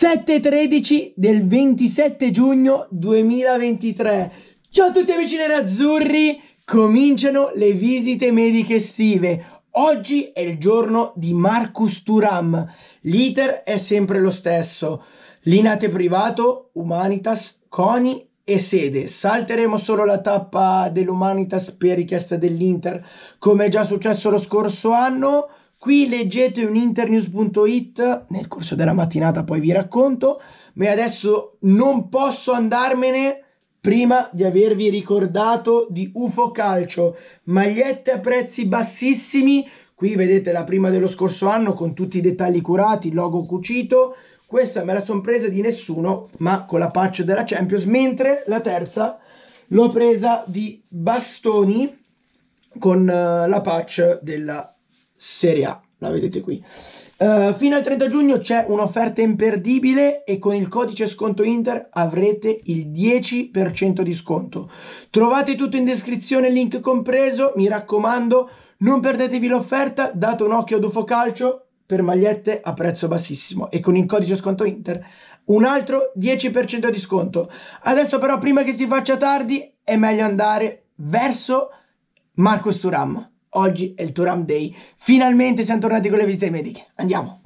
7.13 del 27 giugno 2023. Ciao a tutti amici nerazzurri, cominciano le visite mediche estive. Oggi è il giorno di Marcus Turam. L'iter è sempre lo stesso. Linate privato, Humanitas, Coni e sede. Salteremo solo la tappa dell'Humanitas per richiesta dell'Inter, come è già successo lo scorso anno. Qui leggete un internews.it nel corso della mattinata, poi vi racconto, ma adesso non posso andarmene prima di avervi ricordato di UFO Calcio, magliette a prezzi bassissimi. Qui vedete la prima dello scorso anno con tutti i dettagli curati, logo cucito. Questa me la sono presa di nessuno, ma con la patch della Champions, mentre la terza l'ho presa di bastoni con uh, la patch della Serie A, la vedete qui. Uh, fino al 30 giugno c'è un'offerta imperdibile e con il codice sconto Inter avrete il 10% di sconto. Trovate tutto in descrizione, link compreso. Mi raccomando, non perdetevi l'offerta, date un occhio ad UFO Calcio per magliette a prezzo bassissimo e con il codice sconto Inter un altro 10% di sconto. Adesso però prima che si faccia tardi è meglio andare verso Marcos Turam. Oggi è il Turam Day. Finalmente siamo tornati con le visite mediche. Andiamo.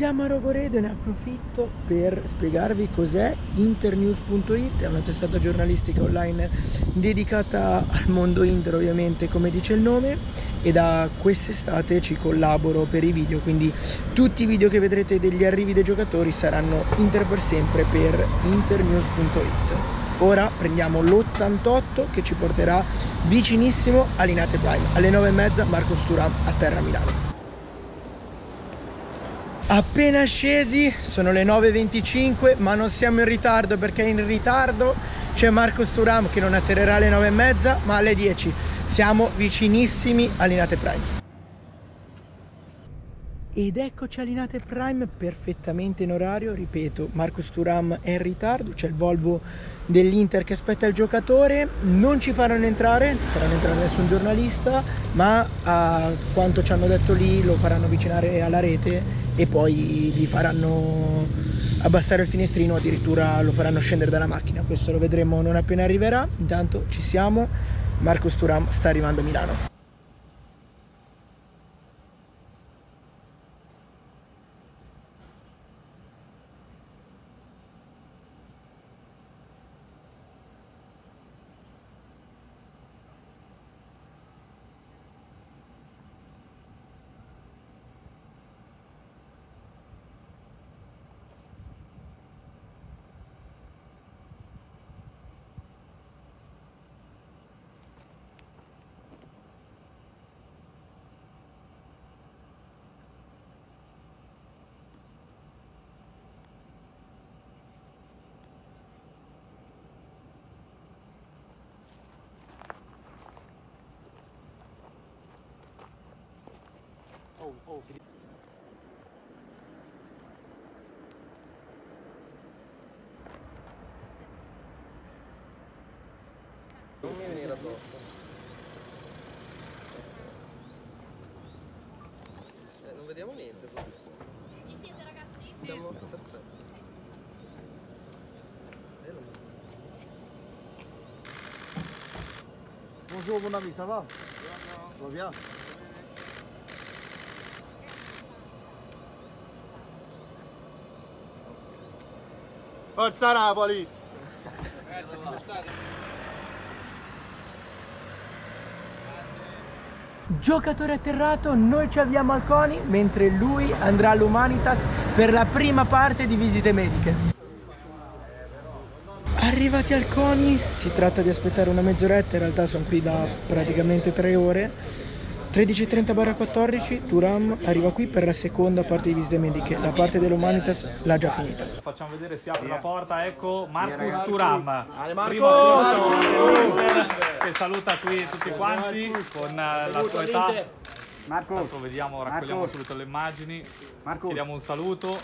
Siamo a Rogoredo e ne approfitto per spiegarvi cos'è internews.it, è una testata giornalistica online dedicata al mondo Inter ovviamente come dice il nome e da quest'estate ci collaboro per i video, quindi tutti i video che vedrete degli arrivi dei giocatori saranno Inter per sempre per internews.it. Ora prendiamo l'88 che ci porterà vicinissimo a Linate Prime. Alle 9.30 Marco Sturam a Terra Milano. Appena scesi, sono le 9.25 ma non siamo in ritardo perché in ritardo c'è Marco Sturam che non atterrerà alle 9.30 ma alle 10. Siamo vicinissimi a Linate Prime. Ed eccoci a Prime perfettamente in orario, ripeto, Marcus Turam è in ritardo, c'è il Volvo dell'Inter che aspetta il giocatore, non ci faranno entrare, non faranno entrare nessun giornalista, ma a quanto ci hanno detto lì lo faranno avvicinare alla rete e poi gli faranno abbassare il finestrino, addirittura lo faranno scendere dalla macchina, questo lo vedremo non appena arriverà, intanto ci siamo, Marcus Turam sta arrivando a Milano. Oh, oh. Non mi venire addosso. Eh, non vediamo niente. Ci siete ragazzi? Siamo perfetti. Eh, non- Bonjour mon ami, ça va va bien Forza Napoli Giocatore atterrato, noi ci avviamo al CONI mentre lui andrà all'Humanitas per la prima parte di visite mediche. Arrivati al CONI, si tratta di aspettare una mezz'oretta, in realtà sono qui da praticamente tre ore. 13.30-14, Turam arriva qui per la seconda parte di visite mediche, la parte dell'Humanitas l'ha già finita. Facciamo vedere, si apre la porta, ecco Marcus Turam. Che saluta qui tutti quanti con la sua età. Marco vediamo, raccogliamo subito le immagini. Marco Chiediamo un saluto.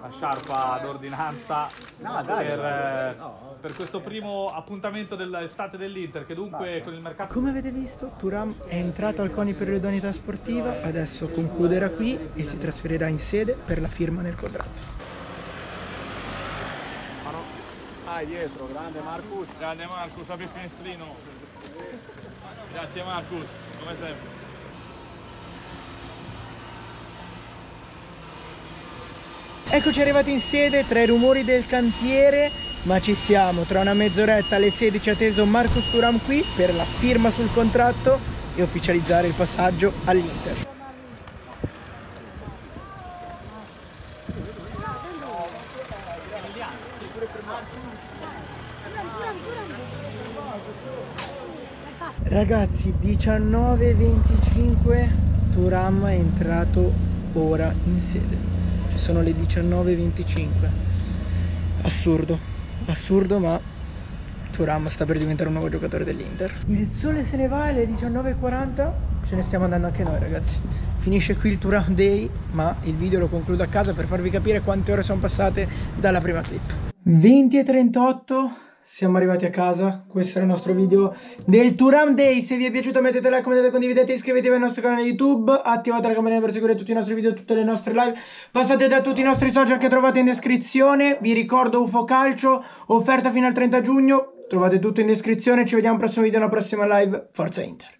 La sciarpa d'ordinanza No, per, eh, per questo primo appuntamento dell'estate dell'Inter che dunque con il mercato Come avete visto, Turam è entrato al CONI per l'idoneità sportiva, adesso concluderà qui e si trasferirà in sede per la firma nel contratto. Ah, dietro, grande Marcus. Grande Marcus, apri il finestrino. Grazie Marcus, come sempre. Eccoci arrivati in sede tra i rumori del cantiere, ma ci siamo. Tra una mezz'oretta alle 16 atteso Marcus Turam qui per la firma sul contratto e ufficializzare il passaggio all'Inter. Ragazzi, 19.25, Turam è entrato ora in sede. Sono le 19.25. Assurdo, assurdo, ma Turam sta per diventare un nuovo giocatore dell'Inter. Il sole se ne va alle 19.40, ce ne stiamo andando anche noi ragazzi. Finisce qui il Turam Day, ma il video lo concludo a casa per farvi capire quante ore sono passate dalla prima clip. 20.38, siamo arrivati a casa, questo era il nostro video del Turam Day, se vi è piaciuto mettete like, commentate, condividete, iscrivetevi al nostro canale YouTube, attivate la campanella per seguire tutti i nostri video, tutte le nostre live, passate da tutti i nostri social che trovate in descrizione, vi ricordo UFO Calcio, offerta fino al 30 giugno, trovate tutto in descrizione, ci vediamo al prossimo video, alla prossima live, forza Inter!